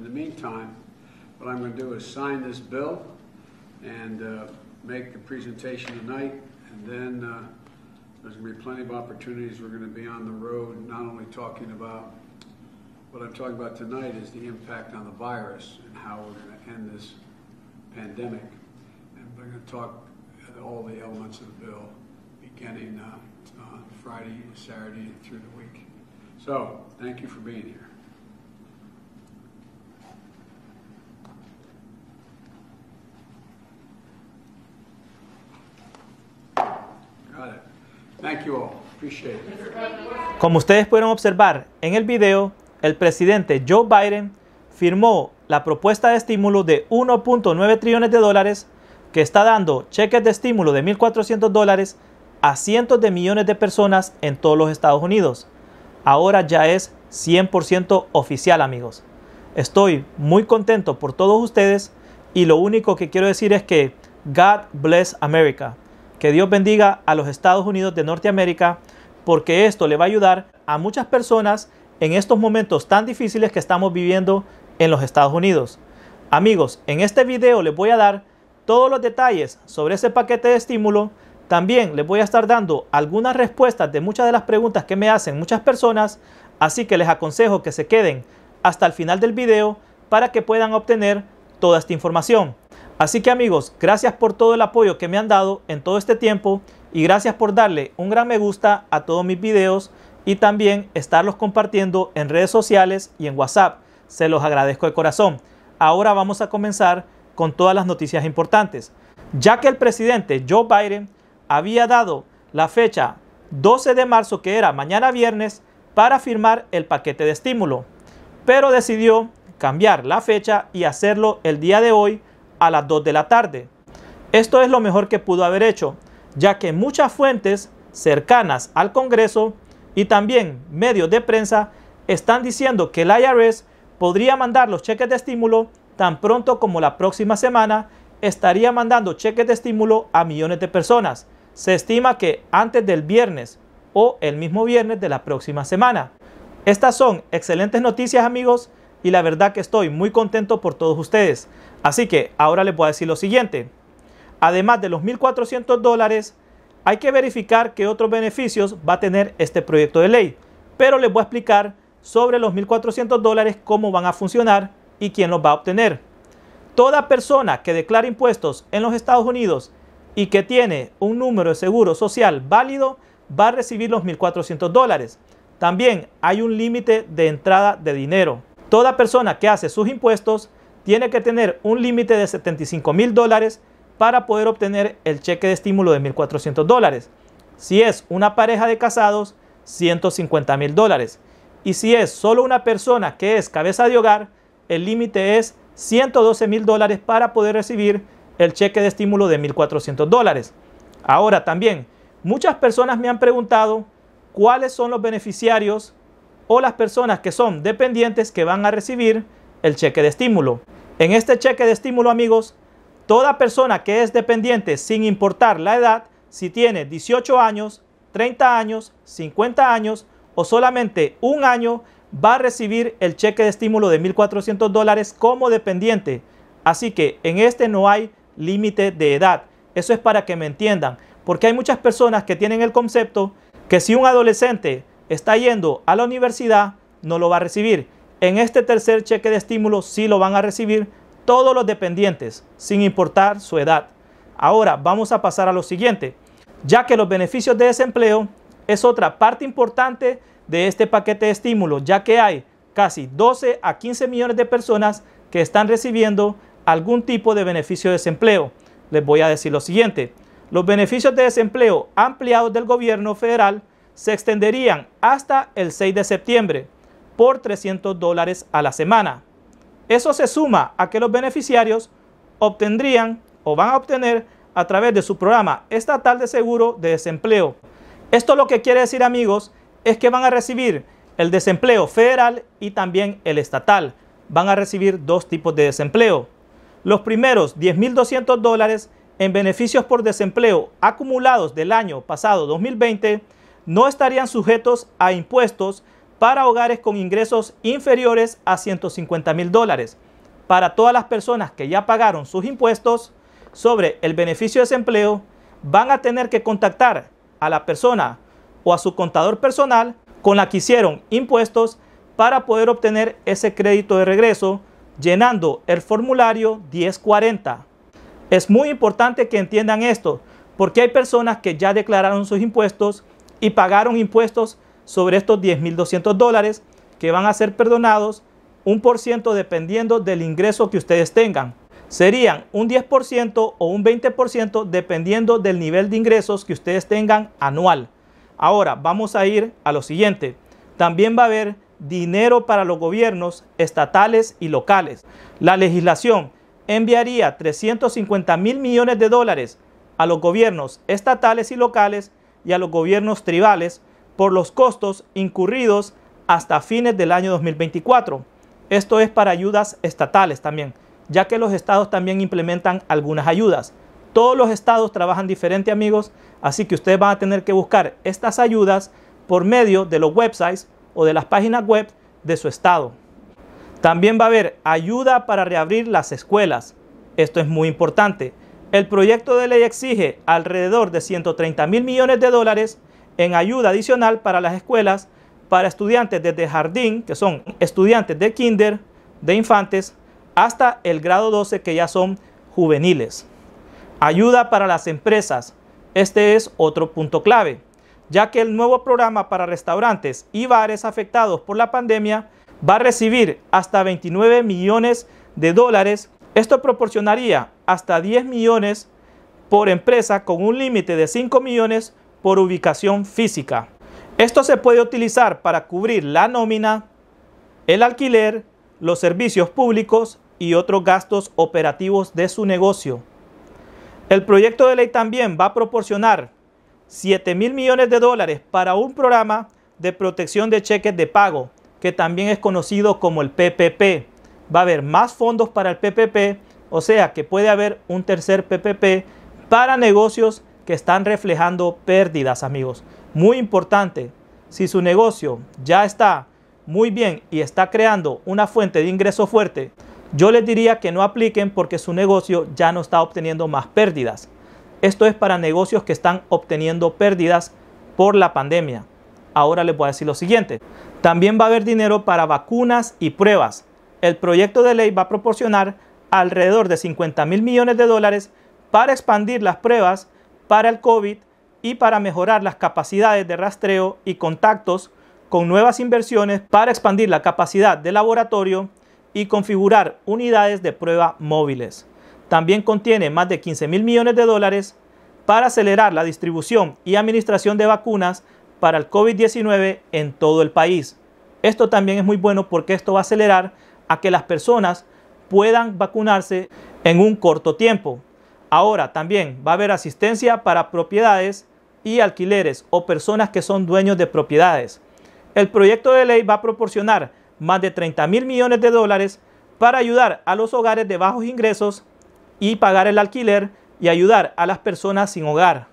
in the meantime, what I'm going to do is sign this bill and uh, make a presentation tonight, and then uh, there's going to be plenty of opportunities. We're going to be on the road, not only talking about what I'm talking about tonight is the impact on the virus and how we're going to end this pandemic. And we're going to talk all the elements of the bill, beginning uh, on Friday, Saturday, and through the week. So, thank you for being here. Como ustedes pudieron observar en el video, el presidente Joe Biden firmó la propuesta de estímulo de 1.9 trillones de dólares que está dando cheques de estímulo de 1.400 dólares a cientos de millones de personas en todos los Estados Unidos. Ahora ya es 100% oficial amigos. Estoy muy contento por todos ustedes y lo único que quiero decir es que God bless America. Que Dios bendiga a los Estados Unidos de Norteamérica porque esto le va a ayudar a muchas personas en estos momentos tan difíciles que estamos viviendo en los Estados Unidos. Amigos, en este video les voy a dar todos los detalles sobre ese paquete de estímulo. También les voy a estar dando algunas respuestas de muchas de las preguntas que me hacen muchas personas, así que les aconsejo que se queden hasta el final del video para que puedan obtener toda esta información. Así que amigos, gracias por todo el apoyo que me han dado en todo este tiempo y gracias por darle un gran me gusta a todos mis videos y también estarlos compartiendo en redes sociales y en WhatsApp. Se los agradezco de corazón. Ahora vamos a comenzar con todas las noticias importantes. Ya que el presidente Joe Biden había dado la fecha 12 de marzo, que era mañana viernes, para firmar el paquete de estímulo, pero decidió cambiar la fecha y hacerlo el día de hoy a las 2 de la tarde. Esto es lo mejor que pudo haber hecho, ya que muchas fuentes cercanas al Congreso y también medios de prensa están diciendo que el IRS podría mandar los cheques de estímulo tan pronto como la próxima semana estaría mandando cheques de estímulo a millones de personas. Se estima que antes del viernes o el mismo viernes de la próxima semana. Estas son excelentes noticias amigos y la verdad que estoy muy contento por todos ustedes. Así que ahora les voy a decir lo siguiente. Además de los 1.400 dólares, hay que verificar qué otros beneficios va a tener este proyecto de ley. Pero les voy a explicar sobre los 1.400 dólares, cómo van a funcionar y quién los va a obtener. Toda persona que declara impuestos en los Estados Unidos y que tiene un número de seguro social válido va a recibir los 1.400 dólares. También hay un límite de entrada de dinero. Toda persona que hace sus impuestos tiene que tener un límite de 75 mil dólares para poder obtener el cheque de estímulo de 1.400 dólares. Si es una pareja de casados, 150 mil dólares. Y si es solo una persona que es cabeza de hogar, el límite es 112 mil dólares para poder recibir el cheque de estímulo de 1.400 dólares. Ahora también, muchas personas me han preguntado cuáles son los beneficiarios o las personas que son dependientes que van a recibir el cheque de estímulo. En este cheque de estímulo, amigos, toda persona que es dependiente, sin importar la edad, si tiene 18 años, 30 años, 50 años o solamente un año, va a recibir el cheque de estímulo de 1.400 dólares como dependiente. Así que en este no hay límite de edad. Eso es para que me entiendan, porque hay muchas personas que tienen el concepto que si un adolescente está yendo a la universidad, no lo va a recibir. En este tercer cheque de estímulo sí lo van a recibir todos los dependientes, sin importar su edad. Ahora vamos a pasar a lo siguiente, ya que los beneficios de desempleo es otra parte importante de este paquete de estímulo, ya que hay casi 12 a 15 millones de personas que están recibiendo algún tipo de beneficio de desempleo. Les voy a decir lo siguiente, los beneficios de desempleo ampliados del gobierno federal se extenderían hasta el 6 de septiembre por 300 dólares a la semana. Eso se suma a que los beneficiarios obtendrían o van a obtener a través de su programa estatal de seguro de desempleo. Esto lo que quiere decir amigos es que van a recibir el desempleo federal y también el estatal. Van a recibir dos tipos de desempleo. Los primeros 10.200 dólares en beneficios por desempleo acumulados del año pasado 2020 no estarían sujetos a impuestos para hogares con ingresos inferiores a 150 mil dólares. Para todas las personas que ya pagaron sus impuestos sobre el beneficio de desempleo, van a tener que contactar a la persona o a su contador personal con la que hicieron impuestos para poder obtener ese crédito de regreso llenando el formulario 1040. Es muy importante que entiendan esto porque hay personas que ya declararon sus impuestos y pagaron impuestos sobre estos 10.200 dólares que van a ser perdonados un por ciento dependiendo del ingreso que ustedes tengan. Serían un 10% o un 20% dependiendo del nivel de ingresos que ustedes tengan anual. Ahora vamos a ir a lo siguiente. También va a haber dinero para los gobiernos estatales y locales. La legislación enviaría 350 mil millones de dólares a los gobiernos estatales y locales y a los gobiernos tribales por los costos incurridos hasta fines del año 2024. Esto es para ayudas estatales también, ya que los estados también implementan algunas ayudas. Todos los estados trabajan diferente amigos, así que ustedes van a tener que buscar estas ayudas por medio de los websites o de las páginas web de su estado. También va a haber ayuda para reabrir las escuelas. Esto es muy importante. El proyecto de ley exige alrededor de 130 mil millones de dólares en ayuda adicional para las escuelas para estudiantes desde jardín, que son estudiantes de kinder, de infantes, hasta el grado 12, que ya son juveniles. Ayuda para las empresas. Este es otro punto clave, ya que el nuevo programa para restaurantes y bares afectados por la pandemia va a recibir hasta 29 millones de dólares. Esto proporcionaría hasta 10 millones por empresa con un límite de 5 millones por ubicación física. Esto se puede utilizar para cubrir la nómina, el alquiler, los servicios públicos y otros gastos operativos de su negocio. El proyecto de ley también va a proporcionar 7 mil millones de dólares para un programa de protección de cheques de pago, que también es conocido como el PPP. Va a haber más fondos para el PPP, o sea que puede haber un tercer PPP para negocios que están reflejando pérdidas, amigos. Muy importante, si su negocio ya está muy bien y está creando una fuente de ingreso fuerte, yo les diría que no apliquen porque su negocio ya no está obteniendo más pérdidas. Esto es para negocios que están obteniendo pérdidas por la pandemia. Ahora les voy a decir lo siguiente. También va a haber dinero para vacunas y pruebas. El proyecto de ley va a proporcionar alrededor de 50 mil millones de dólares para expandir las pruebas para el COVID y para mejorar las capacidades de rastreo y contactos con nuevas inversiones para expandir la capacidad de laboratorio y configurar unidades de prueba móviles. También contiene más de 15 mil millones de dólares para acelerar la distribución y administración de vacunas para el COVID-19 en todo el país. Esto también es muy bueno porque esto va a acelerar a que las personas puedan vacunarse en un corto tiempo. Ahora también va a haber asistencia para propiedades y alquileres o personas que son dueños de propiedades. El proyecto de ley va a proporcionar más de 30 mil millones de dólares para ayudar a los hogares de bajos ingresos y pagar el alquiler y ayudar a las personas sin hogar.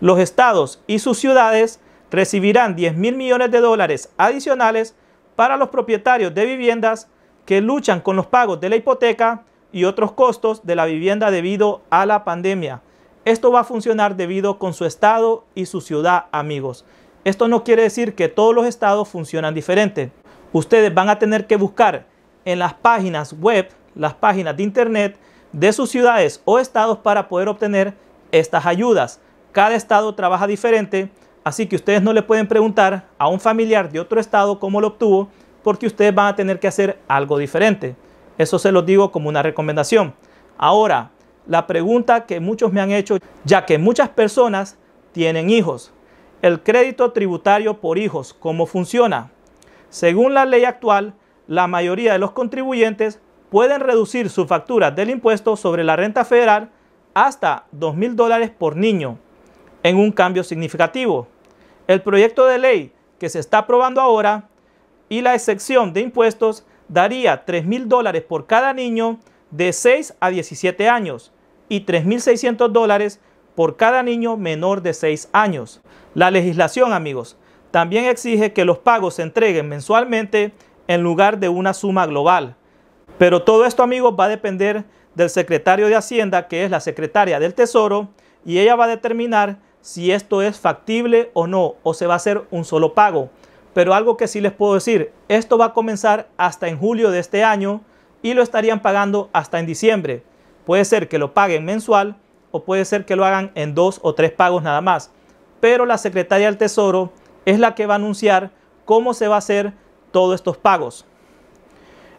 Los estados y sus ciudades recibirán 10 mil millones de dólares adicionales para los propietarios de viviendas que luchan con los pagos de la hipoteca y otros costos de la vivienda debido a la pandemia. Esto va a funcionar debido con su estado y su ciudad, amigos. Esto no quiere decir que todos los estados funcionan diferente. Ustedes van a tener que buscar en las páginas web, las páginas de internet de sus ciudades o estados para poder obtener estas ayudas. Cada estado trabaja diferente, así que ustedes no le pueden preguntar a un familiar de otro estado cómo lo obtuvo, porque ustedes van a tener que hacer algo diferente. Eso se los digo como una recomendación. Ahora, la pregunta que muchos me han hecho, ya que muchas personas tienen hijos. El crédito tributario por hijos, ¿cómo funciona? Según la ley actual, la mayoría de los contribuyentes pueden reducir su factura del impuesto sobre la renta federal hasta 2 mil dólares por niño, en un cambio significativo. El proyecto de ley que se está aprobando ahora y la excepción de impuestos daría 3 mil dólares por cada niño de 6 a 17 años y 3.600 dólares por cada niño menor de 6 años. La legislación, amigos, también exige que los pagos se entreguen mensualmente en lugar de una suma global. Pero todo esto, amigos, va a depender del secretario de Hacienda, que es la secretaria del Tesoro, y ella va a determinar si esto es factible o no, o se va a hacer un solo pago. Pero algo que sí les puedo decir, esto va a comenzar hasta en julio de este año y lo estarían pagando hasta en diciembre. Puede ser que lo paguen mensual o puede ser que lo hagan en dos o tres pagos nada más. Pero la secretaria del Tesoro es la que va a anunciar cómo se va a hacer todos estos pagos.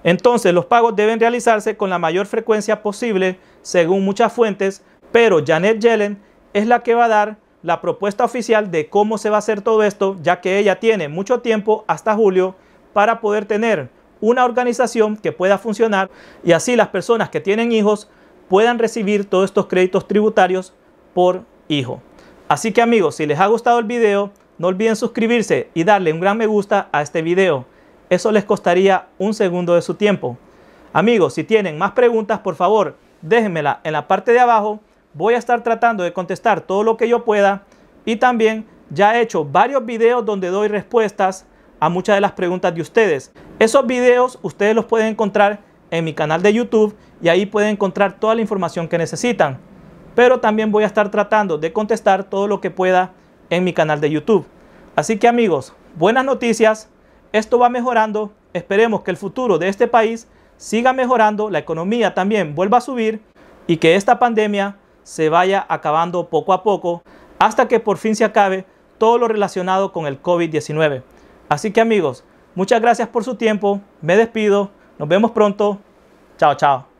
Entonces los pagos deben realizarse con la mayor frecuencia posible según muchas fuentes, pero Janet Yellen es la que va a dar la propuesta oficial de cómo se va a hacer todo esto, ya que ella tiene mucho tiempo hasta julio para poder tener una organización que pueda funcionar y así las personas que tienen hijos puedan recibir todos estos créditos tributarios por hijo. Así que amigos, si les ha gustado el video, no olviden suscribirse y darle un gran me gusta a este video. Eso les costaría un segundo de su tiempo. Amigos, si tienen más preguntas, por favor, déjenmela en la parte de abajo. Voy a estar tratando de contestar todo lo que yo pueda. Y también ya he hecho varios videos donde doy respuestas a muchas de las preguntas de ustedes. Esos videos ustedes los pueden encontrar en mi canal de YouTube y ahí pueden encontrar toda la información que necesitan. Pero también voy a estar tratando de contestar todo lo que pueda en mi canal de YouTube. Así que amigos, buenas noticias esto va mejorando. Esperemos que el futuro de este país siga mejorando, la economía también vuelva a subir y que esta pandemia se vaya acabando poco a poco hasta que por fin se acabe todo lo relacionado con el COVID-19. Así que amigos, muchas gracias por su tiempo, me despido, nos vemos pronto, chao chao.